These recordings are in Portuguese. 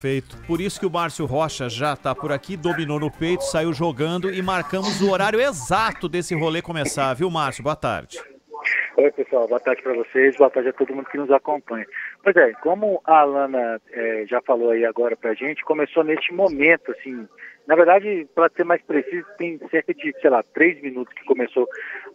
Feito. Por isso que o Márcio Rocha já está por aqui, dominou no peito, saiu jogando e marcamos o horário exato desse rolê começar, viu, Márcio? Boa tarde. Oi, pessoal. Boa tarde para vocês. Boa tarde a todo mundo que nos acompanha. Pois é, como a Alana é, já falou aí agora para a gente, começou neste momento, assim, na verdade, para ser mais preciso, tem cerca de, sei lá, três minutos que começou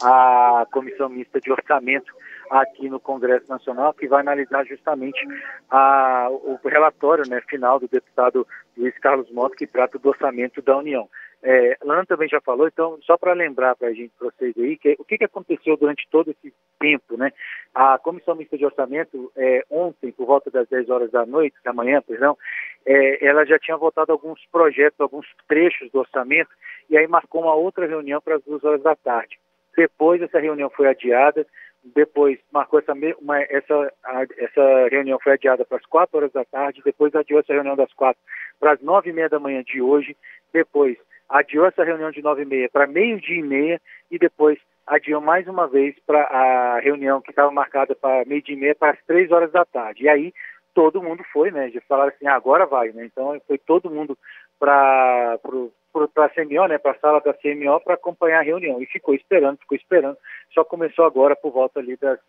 a comissão mista de orçamento aqui no Congresso Nacional, que vai analisar justamente a, o relatório né, final do deputado Luiz Carlos Mota, que trata do orçamento da União. É, Lana também já falou, então, só para lembrar para a gente, para vocês aí, que, o que, que aconteceu durante todo esse tempo, né? A Comissão Mista de Orçamento, é, ontem, por volta das 10 horas da noite, da manhã, perdão, é, ela já tinha votado alguns projetos, alguns trechos do orçamento, e aí marcou uma outra reunião para as duas horas da tarde. Depois essa reunião foi adiada, depois marcou essa, uma, essa, a, essa reunião foi adiada para as quatro horas da tarde, depois adiou essa reunião das quatro para as nove e meia da manhã de hoje, depois adiou essa reunião de nove e meia para meio-dia e meia e depois adiou mais uma vez para a reunião que estava marcada para meio-dia e meia para as três horas da tarde. E aí todo mundo foi, né? Já falaram assim, ah, agora vai, né? Então foi todo mundo para para a CMO, né, para a sala da CMO para acompanhar a reunião e ficou esperando, ficou esperando. Só começou agora por volta ali das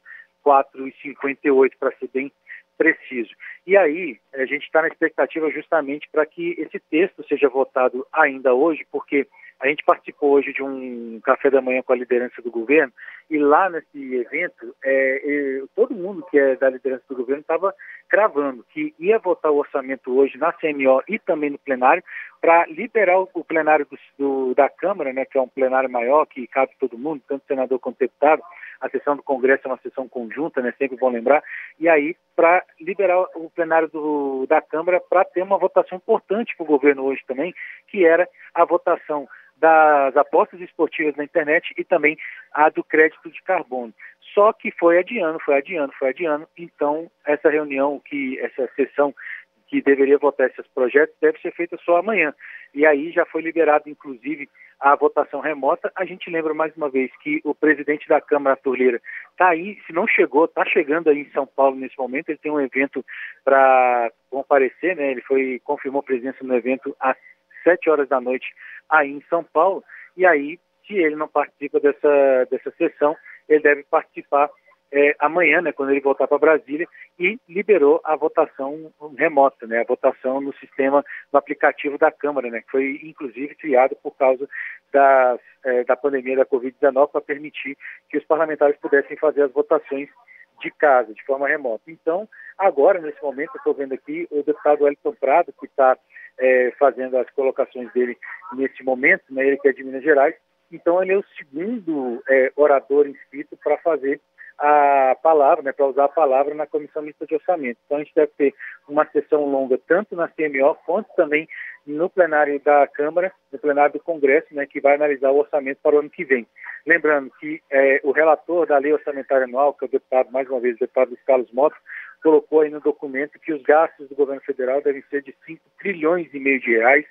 4h58 para ser bem preciso. E aí, a gente está na expectativa justamente para que esse texto seja votado ainda hoje, porque a gente participou hoje de um café da manhã com a liderança do governo e lá nesse evento, é, todo mundo que é da liderança do governo estava cravando que ia votar o orçamento hoje na CMO e também no plenário para liberar o, o plenário do, do, da Câmara, né, que é um plenário maior que cabe todo mundo, tanto senador quanto deputado. A sessão do Congresso é uma sessão conjunta, né, sempre bom lembrar. E aí, para liberar o plenário do, da Câmara para ter uma votação importante para o governo hoje também, que era a votação das apostas esportivas na internet e também a do crédito de carbono. Só que foi adiando, foi adiando, foi adiando. Então, essa reunião, que essa sessão que deveria votar esses projetos deve ser feita só amanhã. E aí já foi liberado, inclusive, a votação remota. A gente lembra mais uma vez que o presidente da Câmara, Arthur Lira, está aí, se não chegou, está chegando aí em São Paulo nesse momento. Ele tem um evento para comparecer, né? Ele foi confirmou presença no evento às sete horas da noite aí em São Paulo. E aí, se ele não participa dessa, dessa sessão, ele deve participar é, amanhã, né, quando ele voltar para Brasília, e liberou a votação remota, né, a votação no sistema, no aplicativo da Câmara, né, que foi inclusive criado por causa da, é, da pandemia da Covid-19 para permitir que os parlamentares pudessem fazer as votações de casa, de forma remota. Então, agora, nesse momento, eu estou vendo aqui o deputado Elton Prado, que está é, fazendo as colocações dele nesse momento, né, ele que é de Minas Gerais. Então, ele é o segundo é, orador inscrito para fazer a palavra, né, para usar a palavra na comissão mista de orçamento. Então, a gente deve ter uma sessão longa tanto na CMO quanto também no plenário da Câmara, no plenário do Congresso, né, que vai analisar o orçamento para o ano que vem. Lembrando que é, o relator da lei orçamentária anual, que é o deputado, mais uma vez, o deputado Luiz Carlos Mota, colocou aí no documento que os gastos do governo federal devem ser de 5 trilhões e meio de reais.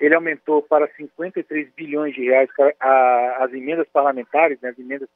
Ele aumentou para 53 bilhões de reais as emendas parlamentares, né, as emendas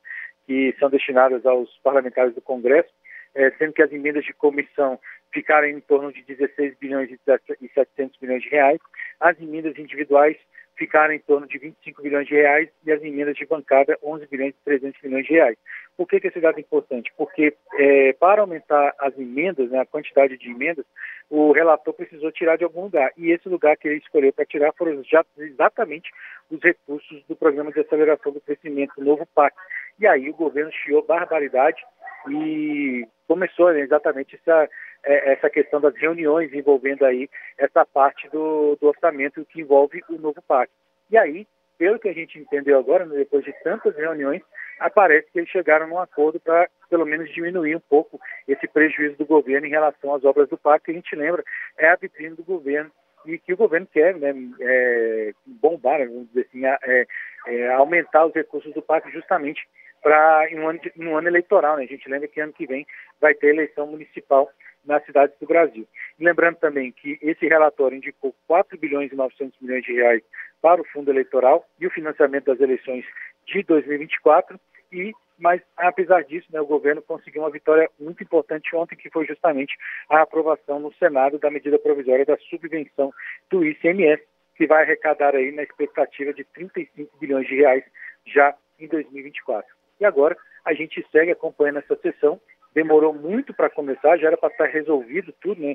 que são destinadas aos parlamentares do Congresso, é, sendo que as emendas de comissão ficaram em torno de 16 bilhões e 700 milhões de reais, as emendas individuais ficaram em torno de 25 bilhões de reais e as emendas de bancada 11 bilhões e 300 milhões de reais. Por que, que esse dado é importante? Porque é, para aumentar as emendas, né, a quantidade de emendas, o relator precisou tirar de algum lugar. E esse lugar que ele escolheu para tirar foram já, exatamente os recursos do Programa de Aceleração do Crescimento, o novo PAC. E aí o governo chiou barbaridade e começou né, exatamente essa, é, essa questão das reuniões envolvendo aí essa parte do, do orçamento que envolve o novo PAC. E aí, pelo que a gente entendeu agora, né, depois de tantas reuniões, aparece que eles chegaram num acordo para, pelo menos, diminuir um pouco esse prejuízo do governo em relação às obras do PAC, que a gente lembra é a vitrine do governo e que o governo quer né, é, bombar, vamos dizer assim, é, é, aumentar os recursos do PAC justamente para um ano, um ano eleitoral. Né? A gente lembra que ano que vem vai ter eleição municipal nas cidades do Brasil. Lembrando também que esse relatório indicou 4 bilhões e 900 milhões de reais para o fundo eleitoral e o financiamento das eleições de 2024 e mas apesar disso, né, o governo conseguiu uma vitória muito importante ontem, que foi justamente a aprovação no Senado da medida provisória da subvenção do ICMS, que vai arrecadar aí na expectativa de 35 bilhões de reais já em 2024. E agora a gente segue acompanhando essa sessão. Demorou muito para começar, já era para estar resolvido tudo, né?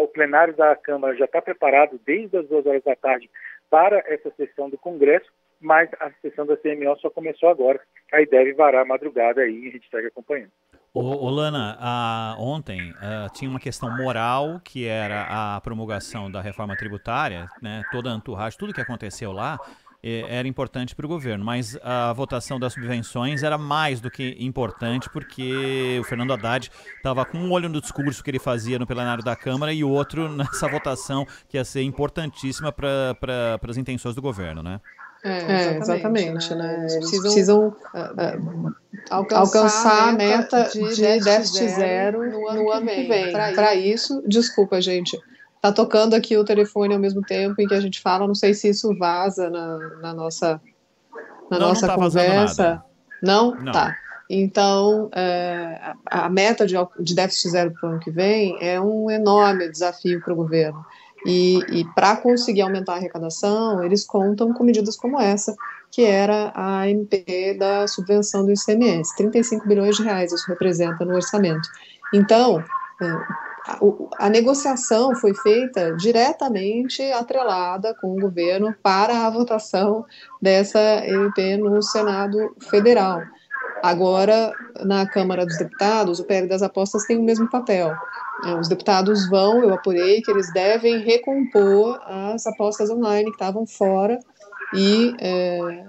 o plenário da Câmara já está preparado desde as duas horas da tarde para essa sessão do Congresso mas a sessão da CMO só começou agora. Aí deve varar a madrugada aí a gente segue acompanhando. Ô, ô Lana, a, ontem uh, tinha uma questão moral que era a promulgação da reforma tributária, né, toda a entourage, tudo que aconteceu lá era importante para o governo, mas a votação das subvenções era mais do que importante porque o Fernando Haddad estava com um olho no discurso que ele fazia no plenário da Câmara e outro nessa votação que ia ser importantíssima para pra, as intenções do governo, né? É, exatamente, né? né? Precisam, precisam uh, alcançar, alcançar, a meta de, de déficit zero no ano, no ano que vem. Para isso, desculpa, gente, tá tocando aqui o telefone ao mesmo tempo em que a gente fala, não sei se isso vaza na, na nossa, na não, nossa não tá conversa. Não? não? Tá. Então, é, a meta de, de déficit zero para o ano que vem é um enorme desafio para o governo. E, e para conseguir aumentar a arrecadação, eles contam com medidas como essa, que era a MP da subvenção do ICMS, 35 bilhões de reais isso representa no orçamento. Então, é, a, negociação foi feita diretamente atrelada com o governo para a votação dessa MP no Senado Federal. Agora, na Câmara dos Deputados, o PL das Apostas tem o mesmo papel. É, os deputados vão, eu apurei que eles devem recompor as apostas online que estavam fora e é,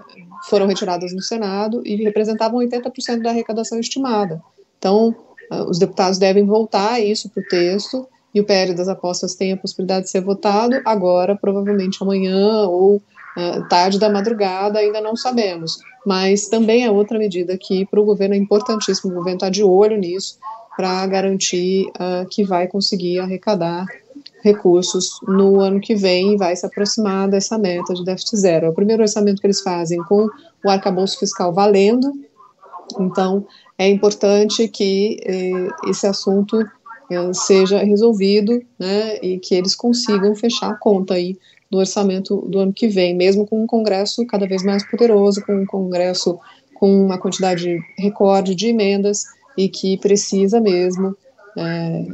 foram retiradas no Senado e representavam 80% da arrecadação estimada. Então, os deputados devem voltar isso para o texto e o PL das apostas tem a possibilidade de ser votado agora, provavelmente amanhã ou uh, tarde da madrugada, ainda não sabemos. Mas também é outra medida que para o governo é importantíssimo, o governo está de olho nisso, para garantir uh, que vai conseguir arrecadar recursos no ano que vem e vai se aproximar dessa meta de déficit zero. É o primeiro orçamento que eles fazem com o arcabouço fiscal valendo, então é importante que eh, esse assunto eh, seja resolvido né, e que eles consigam fechar a conta aí do orçamento do ano que vem, mesmo com um Congresso cada vez mais poderoso, com um Congresso com uma quantidade recorde de emendas e que precisa mesmo é,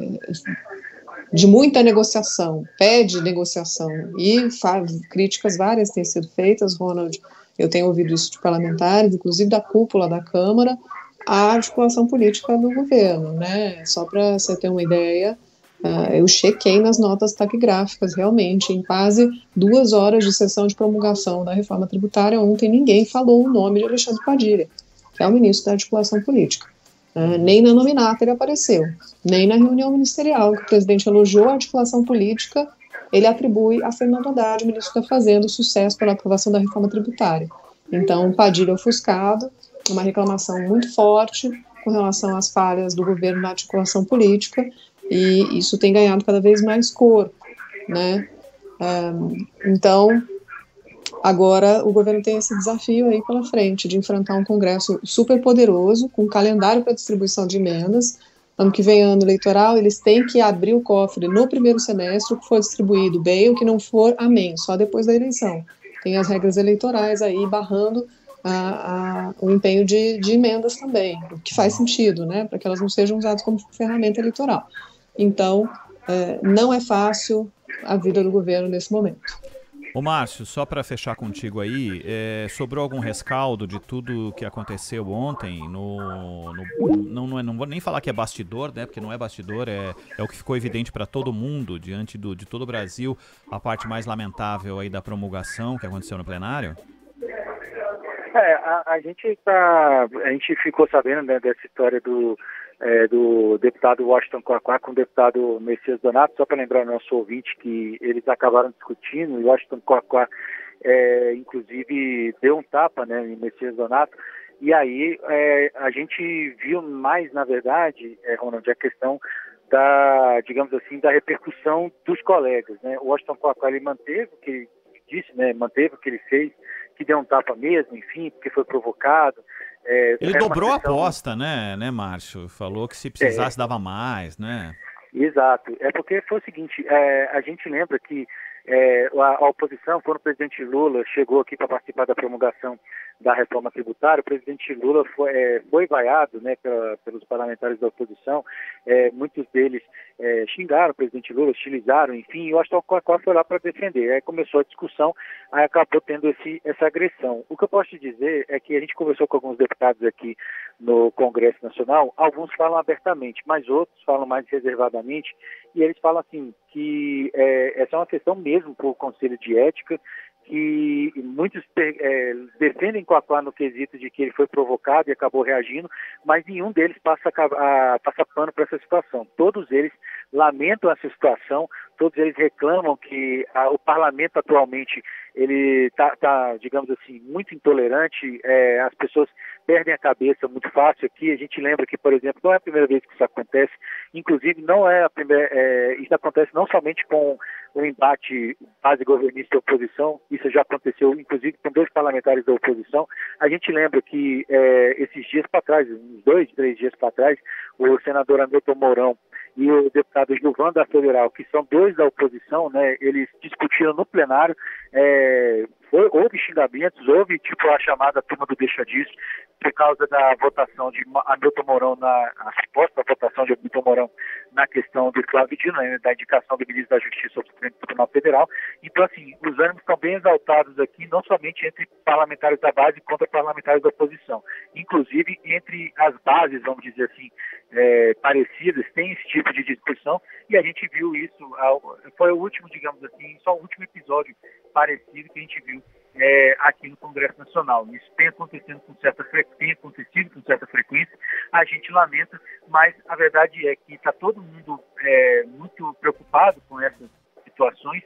de muita negociação, pede negociação e críticas várias têm sido feitas, Ronald. Eu tenho ouvido isso de parlamentares, inclusive da cúpula da Câmara, a articulação política do governo, né? Só para você ter uma ideia, uh, eu chequei nas notas taquigráficas, realmente, em quase duas horas de sessão de promulgação da reforma tributária, ontem ninguém falou o nome de Alexandre Padilha, que é o ministro da articulação política. Uh, nem na nominata ele apareceu, nem na reunião ministerial que o presidente elogiou a articulação política, ele atribui a Fernando Haddad, ministro da Fazenda, o sucesso pela aprovação da reforma tributária. Então, Padilha ofuscado, uma reclamação muito forte com relação às falhas do governo na articulação política, e isso tem ganhado cada vez mais corpo, né? Então, Agora, o governo tem esse desafio aí pela frente, de enfrentar um Congresso super poderoso, com um calendário para distribuição de emendas. Ano que vem, ano eleitoral, eles têm que abrir o cofre no primeiro semestre, o que for distribuído bem, o que não for, amém, só depois da eleição. Tem as regras eleitorais aí barrando a, a, o empenho de, de emendas também, o que faz sentido, né, para que elas não sejam usadas como ferramenta eleitoral. Então, é, não é fácil a vida do governo nesse momento. Ô Márcio, só para fechar contigo aí, é, sobrou algum rescaldo de tudo que aconteceu ontem? No, no não, não, é, não, vou nem falar que é bastidor, né? Porque não é bastidor, é, é o que ficou evidente para todo mundo, diante do, de todo o Brasil, a parte mais lamentável aí da promulgação que aconteceu no plenário? É, a, a gente tá, a gente ficou sabendo né, dessa história do é, do deputado Washington Coaquá com o deputado Messias Donato, só para lembrar o nosso ouvinte que eles acabaram discutindo, e Washington Coaquá, é, inclusive, deu um tapa né, em Messias Donato, e aí é, a gente viu mais, na verdade, é, Ronald, a questão da, digamos assim, da repercussão dos colegas. Né? O Washington Coaquá, ele manteve o que ele disse, né, manteve o que ele fez, que deu um tapa mesmo, enfim, porque foi provocado, É, Ele dobrou a aposta, né, né, Márcio? Falou que se precisasse é, dava mais, né? Exato. É porque foi o seguinte, é, a gente lembra que é, a, a, oposição, quando o presidente Lula chegou aqui para participar da promulgação da reforma tributária, o presidente Lula foi, é, foi vaiado né, pela, pelos parlamentares da oposição, é, muitos deles é, xingaram o presidente Lula, hostilizaram, enfim, que o Coacó foi lá para defender. Aí começou a discussão, aí acabou tendo esse, essa agressão. O que eu posso te dizer é que a gente conversou com alguns deputados aqui no Congresso Nacional, alguns falam abertamente, mas outros falam mais reservadamente, e eles falam assim que é, essa é uma questão mesmo para o Conselho de Ética, que muitos é, defendem Coaquá no quesito de que ele foi provocado e acabou reagindo, mas nenhum deles passa, a, passa pano para essa situação. Todos eles lamentam essa situação, todos eles reclamam que a, o parlamento atualmente ele está, tá, digamos assim, muito intolerante, é, as pessoas perdem a cabeça muito fácil aqui. A gente lembra que, por exemplo, não é a primeira vez que isso acontece, inclusive não é a primeira, é, isso acontece não somente com o embate base governista e oposição, isso já aconteceu, inclusive, com dois parlamentares da oposição. A gente lembra que é, esses dias para trás, uns dois, três dias para trás, o senador Hamilton Mourão e o deputado Gilvan da Federal, que são dois da oposição, né, eles discutiram no plenário, é, houve xingamentos, houve tipo a chamada turma do deixa disso, por causa da votação de Hamilton Mourão, na, a suposta votação de Hamilton Mourão na questão do Flávio Dino, né, da indicação do ministro da Justiça ao Supremo Tribunal Federal. Então, assim, os ânimos estão bem exaltados aqui, não somente entre parlamentares da base contra parlamentares da oposição, inclusive entre as bases, vamos dizer assim, é, parecidas, tem esse tipo de discussão, e a gente viu isso, foi o último, digamos assim, só o último episódio parecido que a gente viu é, aqui no Congresso Nacional. Isso tem acontecido com certa tem acontecido com certa frequência. A gente lamenta, mas a verdade é que está todo mundo é, muito preocupado com essas situações.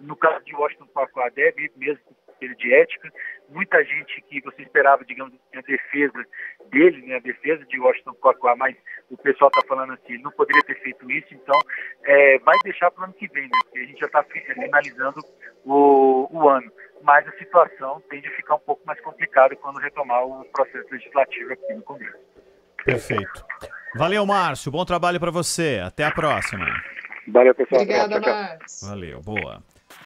No caso de Washington Deb, mesmo conselho de ética, muita gente que você esperava, digamos, a defesa dele, né, a defesa de Washington Cocoa, mas o pessoal está falando assim, não poderia ter feito isso, então é, vai deixar para o ano que vem, né, porque a gente já está finalizando o, o ano mas a situação tende a ficar um pouco mais complicada quando retomar o processo legislativo aqui no Congresso. Perfeito. Valeu, Márcio. Bom trabalho para você. Até a próxima. Valeu, pessoal. Obrigada, Márcio. Valeu, boa.